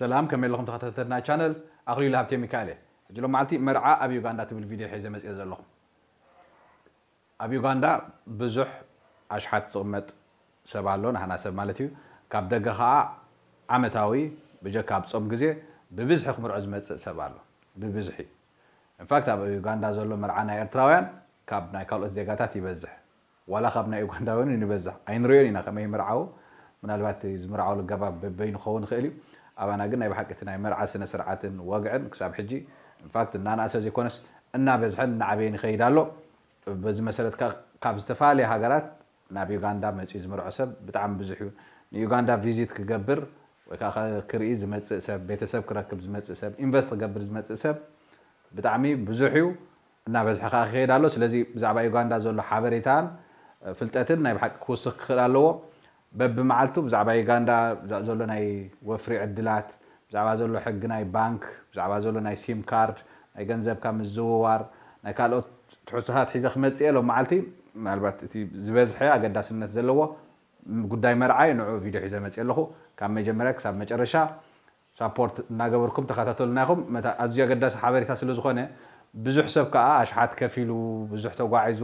ሰላም ከመይ ኣለኹም ተኸታተልና ቻነል ኣኽሊሉ ሃብቴ ሚካኤል እየ ሕጂሎም መዓልቲ መርዓ ኣብ ዩጋንዳ ትብል ቪድዮ ሒዘ መፅኦ ዘለኹም ኣብ ዩጋንዳ ብዙሕ ኣሽሓት ዝቕመጥ ሰብ ኣሎ ናህና ሰብ ማለት እዩ ካብ ደገ ከዓ ዓመታዊ ብጀካ ኣብ ፆም ግዜ ብብዝሒ ክምርዖ ዝመፅእ ሰብ ኣሎ ብብዝሒ ኢንፋክት ኣብ ዩጋንዳ ዘሎ መርዓ ናይ ኤርትራውያን ካብ ናይ ካልኦት ዜጋታት ይበዝሕ ዋላ ካብ ናይ ዩጋንዳውያን ይንበዝሕ ኣይንሪዮን ኢና ከመይ ምርዓው ምናልባት ዝምርዓው ልገባ በይንኸውን ይኽእል እዩ أبانا قلنا يبحق تناي أنا سنة سرعة وقعن أنا حجي فاكت إن أنا أساسي كونس إن بزحن نعبين أنا بز مسألة كا أنا تفالي هاقرات نعب أنا مجيز مرعى سب أنا بزحيو يوغاندا فيزيت أنا وكا كريز زمت أنا بيتسب كراكب زمت أنا إنفست قبر زمت أنا بتعمي بزحيو إن بزحق أنا سلزي بزعبا يوغاندا أنا حابريتان فلتاتن نعب أنا خوصق خيدالو በብመዓልቱ ብዛዕባ ዩጋንዳ ዘሎ ናይ ወፍሪ ዕድላት ብዛዕባ ዘሎ ሕጊ ናይ ባንክ ብዛዕባ ዘሎ ናይ ሲም ካርድ ናይ ገንዘብካ ምዝውዋር ናይ ካልኦት ትሕዝቶታት ሒዘ ክመፅእ ሎም መዓልቲ ምናልባት እቲ ዝበዝሐ ኣገዳስነት ዘለዎ ጉዳይ መርዓይ ንዑ ቪድዮ ሒዘ መፅእ ኣለኹ ካብ መጀመርያ ክሳብ መጨረሻ ሳፖርት እናገበርኩም ተኸታተሉና ይኹም ኣዝዩ ኣገዳሲ ሓበሬታ ስለ ዝኾነ ብዙሕ ሰብ ከዓ ኣሽሓት ከፍ ኢሉ ብዙሕ ተጓዒዙ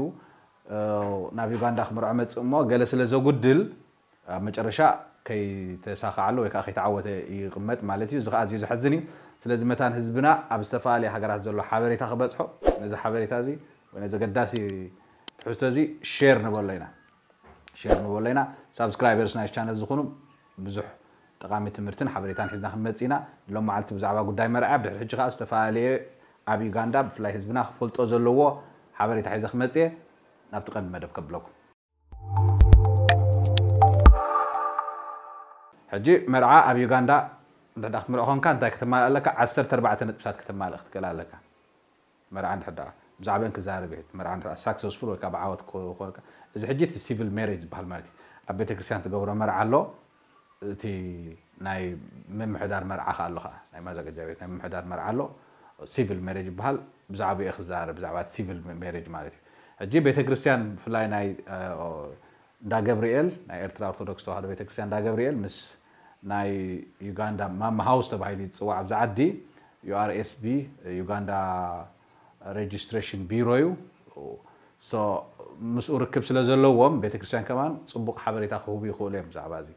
ናብ ዩጋንዳ ክምርዖ መፅእ እሞ ገለ ስለ ዘጉድል ኣብ መጨረሻ ከይተሳኽዓሉ ወይ ከዓ ከይተዓወተ ይቕመጥ ማለት እዩ እዚ ከዓ ኣዝዩ ዘሐዝን እዩ ስለዚ መታን ህዝብና ኣብ ዝተፈላለየ ሃገራት ዘሎ ሓበሬታ ክበፅሖ ነዚ ሓበሬታ እዚ ወይ ነዚ ገዳሲ ትሕዝቶ እዚ ሼር ንበሎ ኢና ሼር ንበሎ ኢና ሳብስክራይበርስ ናይ ቻነል ዝኾኑ ብዙሕ ጠቃሚ ትምህርትን ሓበሬታን ሒዝና ክንመፅ ኢና ሎም መዓልቲ ብዛዕባ ጉዳይ መርኣያ ብድሕሪ ሕጂ ከዓ ዝተፈላለየ ኣብ ዩጋንዳ ብፍላይ ህዝብና ክፈልጦ ዘለዎ ሓበሬታ ሒዘ ክመፅየ ናብቲ ቀንዲ መደብ ከብለኩም ሕጂ መርዓ ኣብ ዩጋንዳ እንድሕዳ ክትምርኦ ኮንካ እንታይ ክትማል ኣለካ ዓሰርተ ኣርባዕተ ነጥብታት ክትማልእ ክትክእል ኣለካ መርዓ እንድሕዳ ብዛዕባ ክዛረብ እየ መርዓ እንድሕዳ ሳክሰስፉል ወይ ከዓ ብዓወት ኮንካ እዚ ሕጂ እቲ ሲቪል ሜሬጅ ዝበሃል ማለት እዩ ኣብ ቤተክርስትያን ትገብሮ መርዓ ኣሎ እቲ ናይ ምምሕዳር መርዓ ከ ኣሎ ከዓ ናይ ማዘጋጃ ቤት ናይ ምምሕዳር መርዓ ኣሎ ሲቪል ሜሬጅ ይበሃል ብዛዕባ እየ ክዛረብ ብዛዕባ ሲቪል ሜሬጅ ማለት እዩ ሕጂ ቤተክርስትያን ብፍላይ ናይ እንዳ ገብርኤል ናይ ኤርትራ ኦርቶዶክስ ተዋህዶ ቤተክርስትያን እንዳ ገብርኤል ምስ ናይ ዩጋንዳ ማማሃው ዝተባሂሉ ይፅዋዕ ኣብዚ ዓዲ ዩኣርኤስቢ ዩጋንዳ ሬጅስትሬሽን ቢሮ እዩ ምስኡ ርክብ ስለ ዘለዎም ቤተክርስትያን ከማ ፅቡቅ ሓበሬታ ክህቡ ይኽእሉ እዮም ብዛዕባ እዚ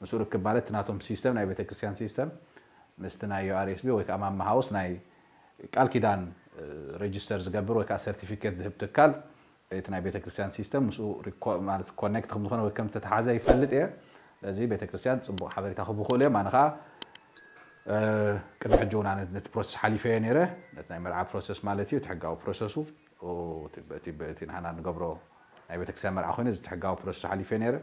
ምስኡ ርክብ ማለት ናቶም ሲስተም ናይ ቤተክርስትያን ሲስተም ምስቲ ናይ ዩርስቢ ወይከዓ ማማሃውስ ናይ ቃል ኪዳን ሬጅስተር ዝገብር ወይከዓ ሰርቲፊኬት ዝህብ ትካል እቲ ናይ ቤተክርስትያን ሲስተም ምስ ኮኔክት ከምዝኮነ ወይ ከም ተተሓዘ ይፈልጥ እየ ስለዚ ቤተክርስትያን ፅቡቅ ሓበሬታ ክህቡ ክእሉ እዮም ኣነ ከዓ ቅድሚ ሕጂ እውን ነቲ ፕሮሰስ ሓሊፈ የ ነረ ነቲ ናይ መርዓ ፕሮሰስ ማለት እዩ ትሕጋዊ ፕሮሰሱ እቲ ንሓና ንገብሮ ናይ ቤተክርስትያን መርዓ ኮይኑ ዝትሕጋዊ እቲ ፕሮሰስ ሓሊፈ ነረ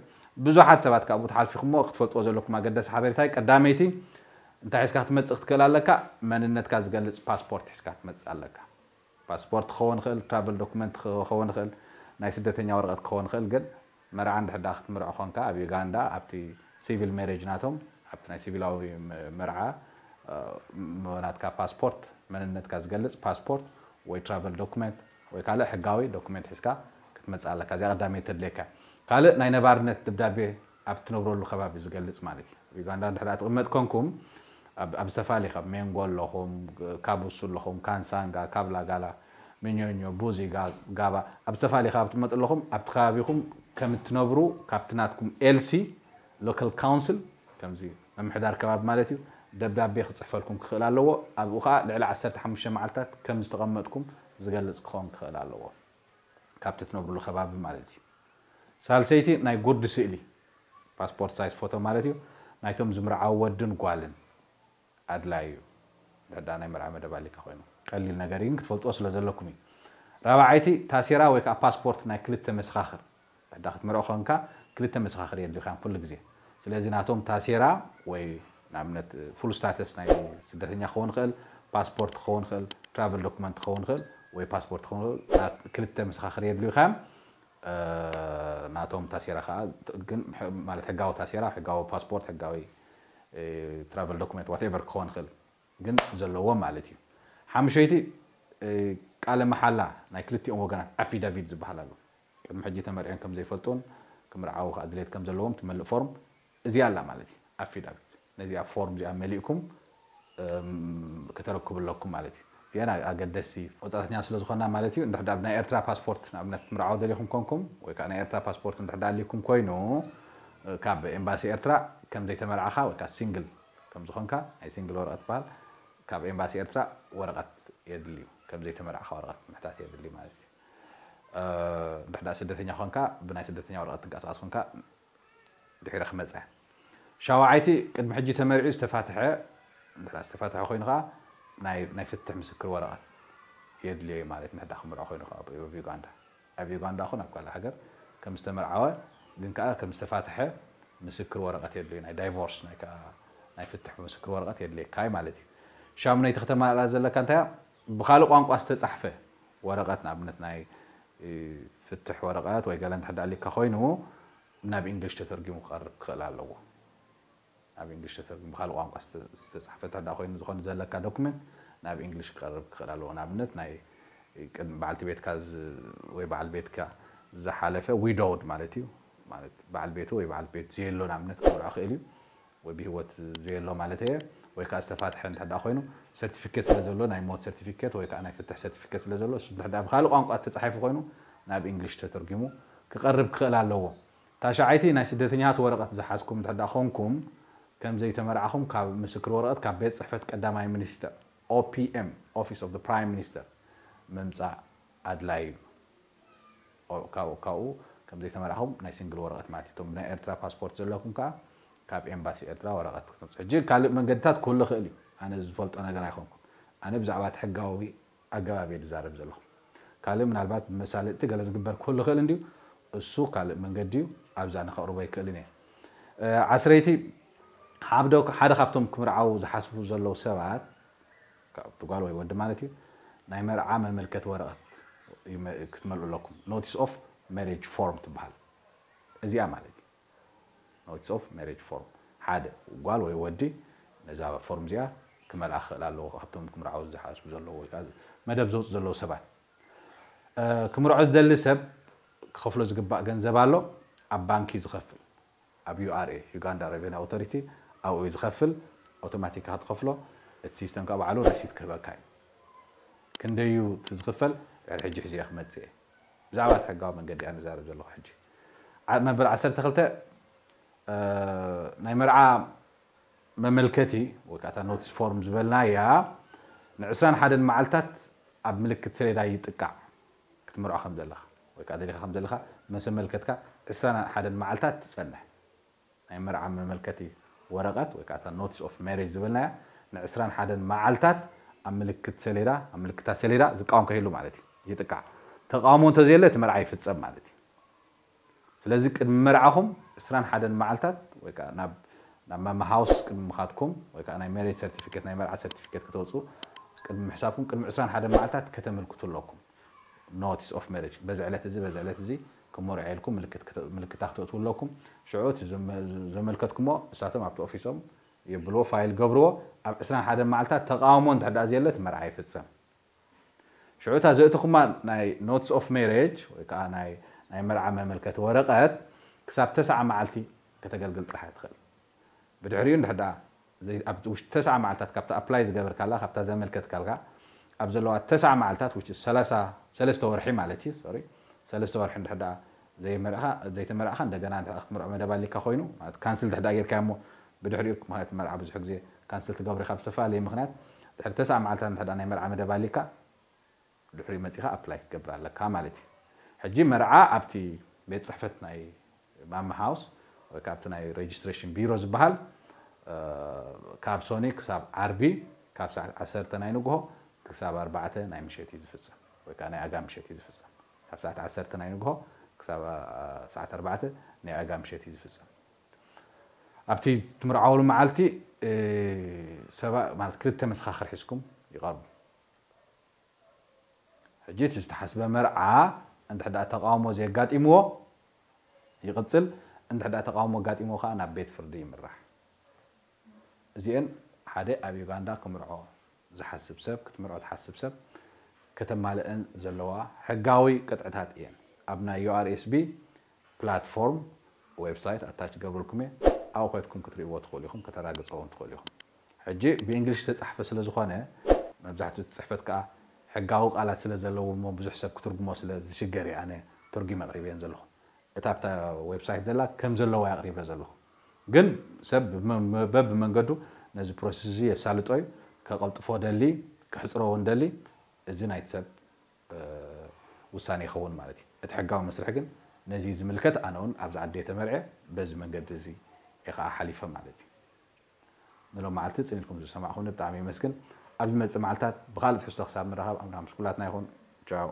ብዙሓት ሰባት ካብኡ ተሓልፊኹሞ ክትፈልጥዎ ዘለኩም ኣገዳሲ ሓበሬታ ቀዳመይቲ እንታይ ሒዝካ ክትመፅእ ክትክእል ኣለካ መንነትካ ዝገልፅ ፓስፖርት ሒዝካ ክትመፅእ ኣለካ ፓስፖርት ክኸውን ክእል ትራቨል ዶኩመንት ክኸውን ክእል ናይ ስደተኛ ወረቀት ክኸውን ክእል ግን መርዓ እንድሕዳ ክትምርዖ ኮንካ ኣብ ዩጋንዳ ኣብቲ ሲቪል ሜሬጅ ናቶም ኣብቲ ናይ ሲቪላዊ መርዓ ናትካ ፓስፖርት መንነትካ ዝገልፅ ፓስፖርት ወይ ትራቨል ዶኩመንት ወይ ካልእ ሕጋዊ ዶኩመንት ሒዝካ ክትመፅእ ኣለካ እዚኣ ቀዳመይ ተድልየካ ካልእ ናይ ነባርነት ድብዳቤ ኣብ እትነብረሉ ከባቢ ዝገልፅ ማለት እዩ ዩጋንዳ እንድሕዳ ትቕመጥ ኮንኩም ኣብ ዝተፈላለዩ ካብ ሜንጎ ኣለኹም ካብ ውሱ ኣለኹም ካንሳንጋ ካብ ላጋላ ምኞኞ ቡዚ ጋባ ኣብ ዝተፈላለዩ ካብ ትመጡ ኣለኹም ኣብቲ ከባቢኹም كم تنبرو كابتناتكم إلسي لوكال كونسل كمزي محدار كباب مالتي دب دب لكم كخيل ኣለዎ ኣብኡ ከዓ ልዕሊ 15 መዓልትታት ከም ዝተቐመጥኩም ዝገልፅ ክኸውን ክኽእል ኣለዎ ካብቲ ትነብሩሉ ከባቢ ማለት እዩ ሳልሰይቲ ናይ ጉርዲ ስእሊ ፓስፖርት ሳይዝ ፎቶ ማለት እዩ ናይቶም ዝምርዓዊ ወድን ጓልን ኣድላይ እዩ ድሕዳ ናይ መርዓ መደባሊካ ኮይኑ ቀሊል ነገር ግን ክትፈልጥዎ ስለ ዘለኩም እዩ ራብዓይቲ ታሲራ ወይ ከዓ ፓስፖርት ናይ ዕዳ ክትመርዖ ኮንካ ክልተ መሰኻኽሪ የድልካ ኩሉ ግዜ ስለዚ ናቶም ታሴራ ወይ ንኣብነት ፉል ስታተስ ናይ ስደተኛ ክኸውን ክእል ፓስፖርት ክኸውን ክእል ትራቨል ዶክመንት ክኸውን ክእል ወይ ፓስፖርት ክኸውን ይኽእል ክልተ መሰኻኽሪ የድልካ ናቶም ታሴራ ከዓ ግን ማለት ሕጋዊ ታሴራ ሕጋዊ ፓስፖርት ሕጋዊ ትራቨል ዶክመንት ዋትቨር ክኸውን ይኽእል ግን ዘለዎም ማለት እዩ ሓሙሸይቲ ቃለ መሓላ ናይ ክልቲኦም ወገናት ዓፊዳቪድ ዝበሃል ኣሎ ቅድሚ ሕጂ ተመሪዐን ከም ዘይፈልጡን ክምርዓው ከዓ ድሌት ከም ዘለዎም ትመልእ ፎርም እዚኣ ኣላ ማለት እዩ ኣፊዳቪት ነዚኣ ፎርም እዚኣ መሊእኩም ክተረክቡ ኣለኩም ማለት እዩ እዚኣ ኣገደስቲ ቆፃተኛ ስለ ዝኾና ማለት እዩ እንድሕዳ ናይ ኤርትራ ፓስፖርት ንኣብነት ምርዓው ደሊኹም ኮንኩም ወይ ከዓ ናይ ኤርትራ ፓስፖርት እንድሕዳ ኣልይኩም ኮይኑ ካብ ኤምባሲ ኤርትራ ከም ዘይተመርዓኻ ወይ ከዓ ሲንግል ከም ዝኾንካ ናይ ሲንግል ወረቐት ትበሃል ካብ ኤምባሲ ኤርትራ ወረቐት የድልዩ ከም ዘይተመርዓኻ ወረቐት ምሕታት የድልዩ ማለት እዩ ድሕዳ ስደተኛ ኮንካ ብናይ ስደተኛ ወረቐት ትንቀሳቐስ ኮንካ ድሕረ ክመፀ ሻዋዓይቲ ቅድሚ ሕጂ ተመሪዑ ዝተፋትሐ ድሕዳ ዝተፋትሐ ኮይኑ ከዓ ናይ ፍትሕ ምስክር ወረቐት የድልዮ እዩ ማለት ንሕዳ ክምርዖ ኮይኑ ከዓ ኣብ ዩጋንዳ ኣብ ዩጋንዳ ኹን ኣብ ካልእ ሃገር ከም ዝተመርዓወ ግን ከዓ ከም ዝተፋትሐ ምስክር ወረቐት የድልዮ ናይ ዳይቮርስ ናይ ፍትሕ ምስክር ወረቐት የድልየካ ማለት እዩ ሻሙነይቲ ከተማላ ዘለካ እንታያ ብካልእ ቋንቋ ዝተፃሕፈ ወረቐት ንኣብነት ናይ فتح ورقات وي قال انت حد عليك خوينو ناب انجلش تترجم قر قال له ناب انجلش تترجم قال قام قست استصحفت هذا خوينو زخون زلك دوكمنت ناب انجلش قرب قال له نابنت ناي قد بعلت بيت كاز وي بيت كا زحالفه ويدود مالتي مالت بعل بيته وي بيت زيلو نابنت قول اخ الي وبهوت زيلو مالتي ويك استفاتح عند حدا خوينو سيرتيفيكيت سلا زلو ناي موت سيرتيفيكيت ويك انا فتح سيرتيفيكيت سلا زلو سد حدا بخال قانق تصحيف خوينو ناي بانجلش تترجمو كقرب كقلا لو تاش عايتي ناي سدتنيات ورقه زحاسكم حدا خونكم كم زي تمرعهم كاب مسكر ورقه كاب بيت صحفه قداماي مينستر او بي ام اوفيس اوف ذا برايم مينستر ممصع ادلاي او كاو كاو كم زي تمرعهم ناي سنجل ورقه ماتيتهم ناي ايرترا باسبورت زلوكم كاب كاب امباسي ارترا ورقت كنت اجل قال من قدتات كل خلي انا زفلت انا غير اخوكم انا بزعبات حقاوي اقبابي تزارب زلو قال من البات مسال تقل زكبر كل خلي ندي السوق قال من قديو ابزان خرب يكلني أه عسريتي عبدوك حدا خفتم كمر عاوز حسب زلو سبعات قالوا وي ود مالتي عام ملكه ورقت يكتملوا لكم نوتيس اوف ماريج فورم تبعها ازيا مالتي ኖትስ ኦፍ ሜሬጅ ፎርም ሓደ ጓል ወይ ወዲ ነዛ ፎርም እዚኣ ክመልኣ ክእል ኣለዎ ካብቶም ክምርዓዊ ዝሓስቡ ዘለዎ ወይከዓ መደብ ዘውፅኡ ዘለዉ ሰባት ክምርዖ ዝደሊ ሰብ ክኸፍሎ ዝግባእ ገንዘብ ኣሎ ኣብ ባንኪ ዝኸፍል ኣብ ዩአርኤ ዩጋንዳ ሬቨኒ ኣውቶሪቲ ኣብኡ ዝኸፍል ኣውቶማቲካ ክትኸፍሎ እቲ ሲስተም ካብ ባዕሉ ረሲት ክህበካ እዩ ክንደዩ እቲ ዝኽፈል ድሕሪ ሕጂ ሕዚ እየ ክመፅእ እየ ብዛዕባ እቲ ሕጋዊ መንገዲ እያ ንዛረብ ዘለኹ ሕጂ መበል 12 ናይ መርዓ መመልከቲ ወይ ከዓ ኖቲስ ፎርም ዝበልና እያ ንዕስራን ሓደን መዓልትታት ኣብ ምልክት ሰሌዳ ይጥቃዕ ክትመርዖ ከም ዘለካ ወይ ከዓ ደሊካ ከም ዘለካ መሰመልከትካ ዕስራን ሓደን መዓልትታት ትፀንሕ ናይ መርዓ መመልከቲ ወረቐት ወይ ከዓ ኖቲስ ኦፍ ማሬጅ ዝበልና እያ ንዕስራን ሓደን መዓልትታት ኣብ ምልክት ሰሌዳ ኣብ ምልክታት ሰሌዳ ዝቃወም ከሂሉ ማለት እዩ ይጥቃዕ ተቃውሞ እንተዘየለ እቲ መርዓ ይፍፀም ማለት እዩ فلذي قدم مرعاهم اسران حدا معلتات ويكا ناب ناب ماما هاوس قدم مخاتكم ويكا انا ميريت سيرتيفيكت ناي مرعا سيرتيفيكت كتوصو قدم حسابكم قدم اسران حدا معلتات كتم الكتل لكم نوتس اوف ميريج بز علات زي بز علات زي كم مرعا لكم ملكت ملكت تاخت وقتول لكم شعوت زي ملكتكم ساتم عبتو اوفيسهم يبلو فايل قبرو اسران حدا معلتات تقاومو انت حدا ازيالت مرعا يفتسام شعوتها زيتو خمال ناي نوتس اوف ميريج ويكا ناي ناي مرعى مملكه ورقات كساب تسعة معلتي كتقل قلت راح يدخل بدعري عنده دا زي أب وش تسعة معلتات كابتا أبلايز قبل كلا خابتا زي ملكة كلا أبزلوا تسعة معلتات وش سلسة سلسة ورحي معلتي سوري سلسة ورحي عنده دا زي مرعها زي تمرعها عنده جنا عنده أخت مرعى ما دبالي كخوينو ما تكنسل ده دا غير كامو بدعري ما هي مرعى بس حق زي كنسل تقبل خابتا فعلي مخنات ده تسعة معلتات عنده دا نمرعى ما دبالي كا دعري ما تيها أبلايز قبل كلا كام معلتي ሕጂ መርዓ ኣብቲ ቤት ፅሕፈት ናይ ማማ ሃውስ ወይ ካብቲ ናይ ሬጅስትሬሽን ቢሮ ዝበሃል ካብ ሶኒ ክሳብ ዓርቢ ካብ ሰዓት 1 ናይ ንግሆ ክሳብ 4 ናይ ምሸት እዩ ዝፍፀም ወይ ከዓ ናይ ኣጋ ምሸት እዩ ዝፍፀም ካብ ሰዓት 1 ናይ ንግሆ ክሳብ ሰዓት 4 ናይ ኣጋ ምሸት እዩ ዝፍፀም ኣብቲ ትምርዓውሉ መዓልቲ ሰባ ማለት ክልተ መስኻኽር ሒዝኩም ይቐርቡ ሕጂ እቲ ዝተሓስበ መርዓ عند حدا تقاومه زي قاتيمو يقتل عند حدا تقاومه قاتيمو خا أنا بيت فردي مرح زين حدا أبي غاندا كمرعو زحسب سب كتمرعو تحسب سب كتمال إن زلوا هجاوي قطعتات إيه أبنا يو آر إس بي بلاتفورم ويب سايت أتاش قبلكم أو خيتكم كتري وادخوليكم كتراجع صوم تدخوليكم حجي بإنجليش تتحفظ لزخانة مبزحت تتحفظ كأ ሕጋዊ ቃላት ስለ ዘለዎ እሞ ብዙሕ ሰብ ክትርጉሞ ስለዝሽገር እየ ኣነ ተርጊመ ኣቕሪበየን ዘለኹ እታ ብታ ዌብሳይት ዘላ ከም ዘለዋ ኣቕሪበ ዘለኹ ግን ሰብ በብ መንገዱ ነዚ ፕሮሰስ እዚ የሳልጦ እዩ ከቐልጥፎ ደሊ ክሕፅሮ እውን ደሊ እዚ ናይቲ ሰብ ውሳነ ይኸውን ማለት እዩ እቲ ሕጋዊ መስርሕ ግን ነዚ ዝምልከት ኣነ እውን ኣብዚ ዓዲ የተመርዐ በዚ መንገዲ እዚ ከዓ ሓሊፈ ማለት እዩ ንሎም መዓልቲ ፅኒልኩም ዝሰማዕኹም ብጣዕሚ ይመስግን ኣብ ዝመፅእ መዓልትታት ብካልእ ትሕዝቶ ክሳብ ምረኻብ ኣብ ምስኩላትና ይኹን ጫው